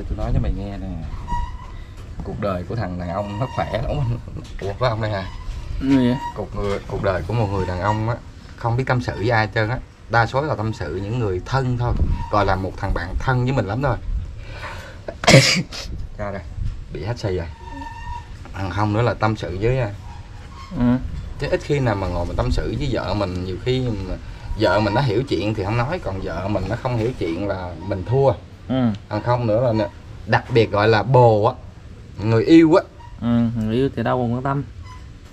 để tôi nói cho mày nghe nè. Cuộc đời của thằng đàn ông nó khỏe lắm. Ủa phải không đây vậy? cuộc người cuộc đời của một người đàn ông á không biết tâm sự với ai hết trơn á. Đa số là tâm sự những người thân thôi gọi là một thằng bạn thân với mình lắm thôi. Ra đây bị hát xì rồi. Thằng không nữa là tâm sự với à, Ừ. chứ ít khi nào mà ngồi mình tâm sự với vợ mình nhiều khi mà vợ mình nó hiểu chuyện thì không nói còn vợ mình nó không hiểu chuyện là mình thua Ừ. thằng không nữa là nè, đặc biệt gọi là bồ á người yêu á Ừ. Người yêu thì đâu còn quan tâm.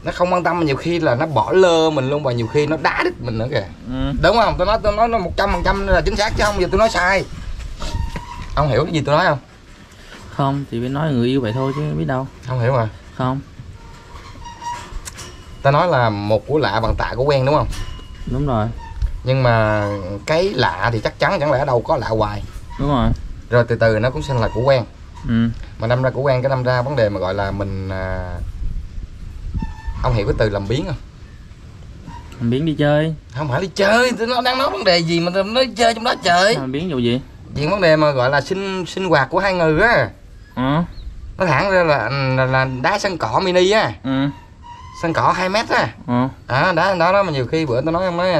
nó không quan tâm nhiều khi là nó bỏ lơ mình luôn và nhiều khi nó đá đít mình nữa kìa Ừ. đúng không tôi nói tôi nói nó một trăm phần trăm là chính xác chứ không giờ tôi nói sai ông hiểu cái gì tôi nói không Không thì biết nói người yêu vậy thôi chứ biết đâu. không hiểu mà Không. ta nói là một của lạ bằng tạ của quen đúng không Đúng rồi. nhưng mà cái lạ thì chắc chắn chẳng lẽ đâu có lạ hoài Đúng rồi. Rồi từ từ nó cũng sinh là của quen Ừ. mà đâm ra của quen cái đâm ra vấn đề mà gọi là mình à... ông hiểu cái từ làm biến không Mình biến đi chơi. không phải đi chơi nó đang nói vấn đề gì mà nói chơi trong đó trời Mình biến vụ gì? chuyện vấn đề mà gọi là sinh sinh hoạt của hai người á Ừ. nó thẳng ra là, là là đá sân cỏ mini á Ừ. sân cỏ 2 mét á Ừ. à, đá đó đó mà nhiều khi bữa tôi nói ông nói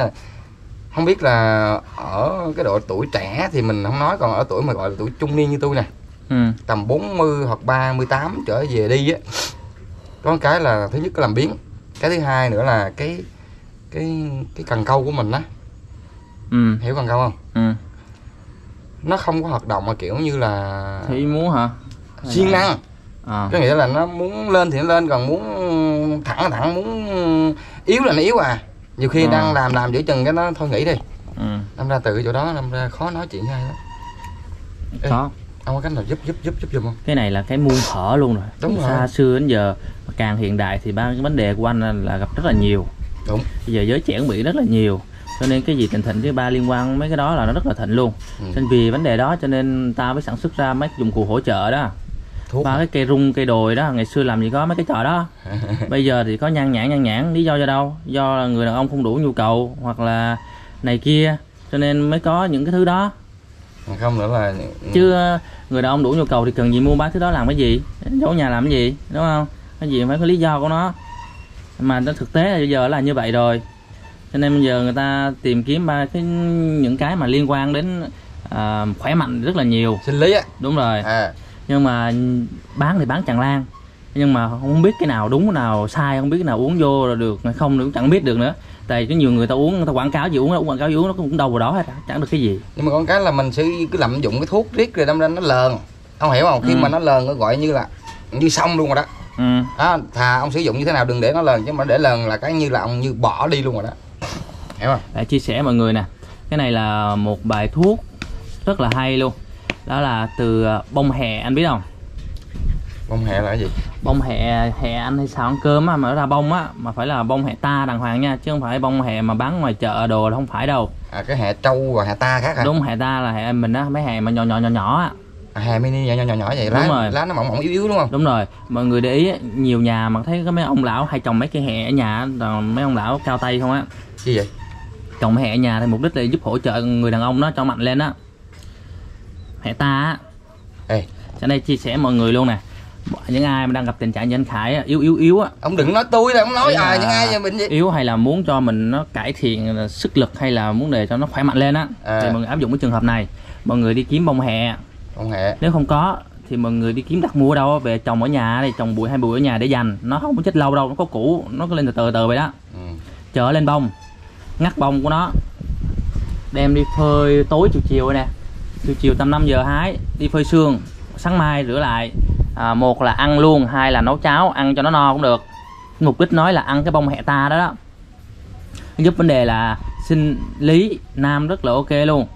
không biết là ở cái độ tuổi trẻ thì mình không nói còn ở tuổi mà gọi là tuổi trung niên như tôi nè Ừ. tầm 40 hoặc 38 trở về đi á có một cái là thứ nhất là làm biến cái thứ hai nữa là cái cái cái cần câu của mình á Ừ. hiểu cần câu không Ừ. nó không có hoạt động mà kiểu như là Thì muốn hả? siêng năng À. có nghĩa là nó muốn lên thì nó lên còn muốn thẳng là thẳng muốn yếu là nó yếu à nhiều khi Ờ. đang làm làm giữa chừng cái nó thôi nghỉ đi Ừ. ra từ chỗ đó đâm ra khó nói chuyện với ai lắm Ê. Có. ông có cách nào giúp giúp giúp giúp giùm không cái này là cái muôn thở luôn rồi Đúng Từ rồi. xa xưa đến giờ càng hiện đại thì ba cái vấn đề của anh là- gặp rất là nhiều Đúng. bây giờ giới trẻ cũng bị rất là nhiều cho nên cái gì tình thịnh cái ba liên quan mấy cái đó là nó rất là thịnh luôn Ừ. nên vì vấn đề đó cho nên ta mới sản xuất ra mấy dụng cụ hỗ trợ đó thuốc ba cái cây rung cây đồi đó ngày xưa làm gì có mấy cái trò đó. Bây giờ thì có nhan nhản nhan nhản lý do do đâu? Do là người đàn ông không đủ nhu cầu hoặc là này kia cho nên mới có những cái thứ đó. Không nữa là chứ ờ, người đàn ông đủ nhu cầu thì cần gì mua bán thứ đó làm cái gì? Giấu nhà làm cái gì đúng không? Cái gì phải có lý do của nó. Mà nó thực tế là bây giờ là như vậy rồi. Cho nên bây giờ người ta tìm kiếm ba cái những cái mà liên quan đến à, khỏe mạnh rất là nhiều. Sinh lý á. Đúng rồi. À nhưng mà bán thì bán tràn lan. Nhưng mà không biết cái nào đúng cái nào sai không biết cái nào uống vô là được không cũng chẳng biết được nữa. Tại có nhiều người ta uống người ta quảng cáo gì uống uống quảng cáo gì uống nó cũng đâu vào đó hết à, chẳng được cái gì. Nhưng mà con cái là mình sẽ cứ lạm dụng cái thuốc riết rồi đâm ra nó lờn. Ông hiểu không? Khi Ừ. mà nó lờn nó gọi như là như xong luôn rồi đó. Ừ. đó thà ông sử dụng như thế nào đừng để nó lờn chứ mà để lờn là cái như là ông như bỏ đi luôn rồi đó. Hiểu không? Để chia sẻ mọi người nè. Cái này là một bài thuốc rất là hay luôn đó là từ ờ, bông hẹ anh biết không? Bông hẹ là cái gì? Bông hẹ hẹ anh hay xào ăn cơm á mà nó ra bông á mà phải là bông hẹ ta đàng hoàng nha chứ không phải bông hẹ mà bán ngoài chợ đồ là không phải đâu. À cái hẹ trâu và hẹ ta khác hả? Đúng hẹ ta là hẹ mình á mấy hẹ mà nhỏ nhỏ nhỏ nhỏ á. À, hẹ mini nhỏ nhỏ nhỏ nhỏ vậy lá Đúng rồi. lá nó mỏng mỏng yếu yếu đúng không? Đúng rồi. Mọi người để ý nhiều nhà mà thấy có mấy ông lão hay trồng mấy cây hẹ ở nhà mấy ông lão cao tay không á. Gì vậy? Trồng mấy hẹ ở nhà thì mục đích là giúp hỗ trợ người đàn ông nó cho mạnh lên á ta á. Ê. cho đây chia sẻ mọi người luôn nè. Những ai mà đang gặp tình trạng như anh Khải á, yếu yếu yếu á. Ông đừng nói tôi là ông nói à những ai mình gì yếu hay là muốn cho mình nó cải thiện sức lực hay là muốn để cho nó khỏe mạnh lên á À. thì mọi người áp dụng cái trường hợp này. Mọi người đi kiếm bông hẹ. Bông hẹ. Nếu không có thì mọi người đi kiếm đặt mua đâu về trồng ở nhà đây trồng bụi hai bụi ở nhà để dành. Nó không có chết lâu đâu nó có củ nó có lên từ từ từ vậy đó. Ừ. chờ lên bông ngắt bông của nó đem đi phơi tối chiều chiều nè chiều chiều tầm 5 giờ hái đi phơi xương sáng mai rửa lại. À, một là ăn luôn hai là nấu cháo ăn cho nó no cũng được. Mục đích nói là ăn cái bông hẹ ta đó đó. Giúp vấn đề là sinh lý nam rất là ok luôn.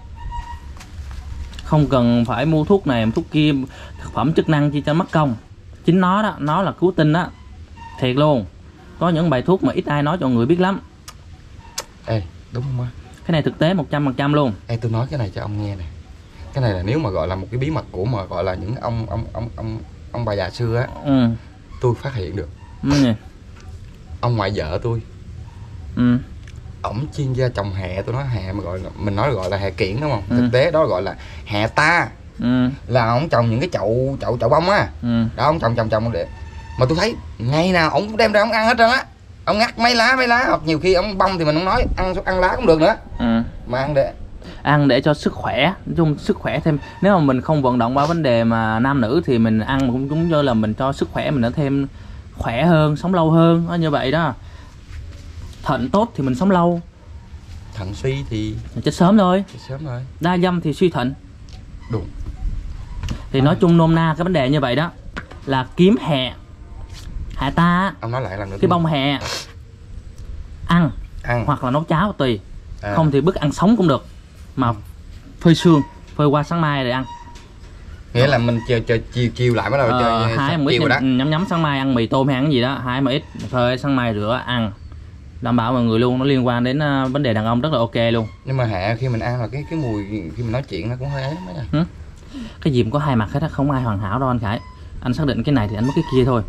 Không cần phải mua thuốc này thuốc kia thực phẩm chức năng chi cho mất công. Chính nó đó nó là cứu tinh đó. Thiệt luôn. Có những bài thuốc mà ít ai nói cho người biết lắm. Ê đúng không á cái này thực tế 100% luôn. Ê tôi nói cái này cho ông nghe nè cái này là nếu mà gọi là một cái bí mật của mà gọi là những ông ông ông ông ông bà già xưa á ừ. tôi phát hiện được. Ừ ông ngoại vợ tôi. Ừ. Ổng chuyên gia trồng hẹ tôi nói hẹ mà gọi là mình nói gọi là hẹ kiển đúng không? Ừ. thực tế đó gọi là hẹ ta. Ừ. Là ông trồng những cái chậu chậu chậu bông á. Ừ. Đó ông trồng trồng trồng để mà tôi thấy ngày nào ông đem ra ông ăn hết trơn á. Ông ngắt mấy lá mấy lá hoặc nhiều khi ông bông thì mình không nói ăn ăn lá cũng được nữa. Ừ. Mà ăn để ăn để cho sức khỏe nói chung sức khỏe thêm. Nếu mà mình không vận động qua vấn đề mà nam nữ thì mình ăn cũng cũng như là mình cho sức khỏe mình nó thêm khỏe hơn sống lâu hơn nó như vậy đó. Thận tốt thì mình sống lâu. Thận suy thì mình chết sớm thôi. Thì sớm rồi. Đa dâm thì suy thận. Đúng. Thì nói chung nôm na cái vấn đề như vậy đó là kiếm hẹ hẹ ta á, ông nói lại lần nữa cái bông hẹ ăn ăn. hoặc là nấu cháo tùy. À, không thì bức ăn sống cũng được mà phơi xương phơi qua sáng mai để ăn. Nghĩa là mình chờ chờ chiều chiều lại bắt đầu ờ, chơi hái một ít chiều rồi đó. nhắm, nhắm nhắm sáng mai ăn mì tôm hay ăn cái gì đó hái một ít phơi sáng mai rửa ăn. Đảm bảo mọi người luôn nó liên quan đến ờ, vấn đề đàn ông rất là ok luôn. Nhưng mà hạ khi mình ăn là cái cái lùi khi mình nói chuyện nó cũng hơi ấy lắm cái gì cũng có hai mặt hết á không ai hoàn hảo đâu anh khải. Anh xác định cái này thì anh mất cái kia thôi.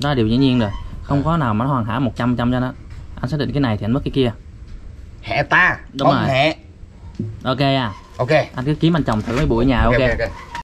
Đó là điều dĩ nhiên rồi không có nào mà nó hoàn hảo một trăm trăm cho nó. Anh xác định cái này thì anh mất cái kia. Hẹ ta Đúng bông rồi. hẹ ok à? Ok. Anh cứ kiếm anh chồng thử mấy buổi ở nhà ok, ok ok